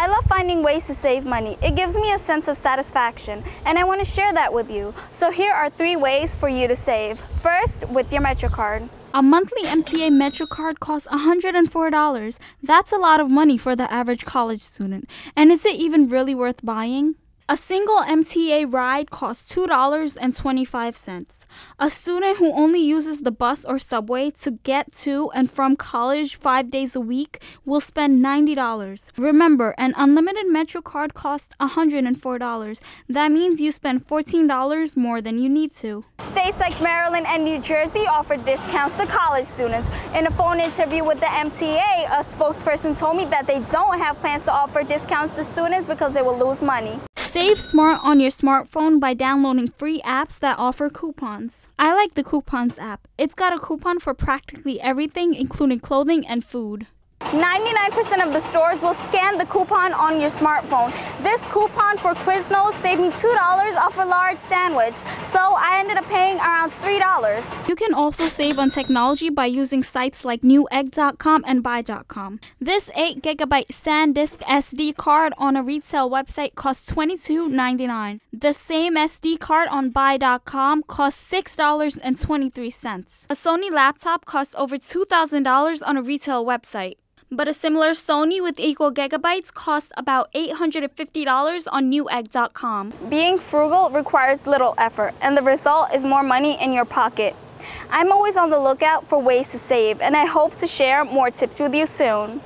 I love finding ways to save money. It gives me a sense of satisfaction, and I want to share that with you. So here are three ways for you to save. First, with your MetroCard. A monthly MTA MetroCard costs $104. That's a lot of money for the average college student. And is it even really worth buying? A single MTA ride costs $2.25. A student who only uses the bus or subway to get to and from college five days a week will spend $90. Remember, an unlimited Metro card costs $104. That means you spend $14 more than you need to. States like Maryland and New Jersey offer discounts to college students. In a phone interview with the MTA, a spokesperson told me that they don't have plans to offer discounts to students because they will lose money. Save smart on your smartphone by downloading free apps that offer coupons. I like the Coupons app. It's got a coupon for practically everything, including clothing and food. 99% of the stores will scan the coupon on your smartphone. This coupon for Quiznos saved me $2 off a large sandwich, so I ended up paying around $3. You can also save on technology by using sites like newegg.com and buy.com. This 8 gigabyte SanDisk SD card on a retail website costs $22.99. The same SD card on buy.com costs $6.23. A Sony laptop costs over $2,000 on a retail website but a similar Sony with equal gigabytes costs about $850 on newegg.com. Being frugal requires little effort, and the result is more money in your pocket. I'm always on the lookout for ways to save, and I hope to share more tips with you soon.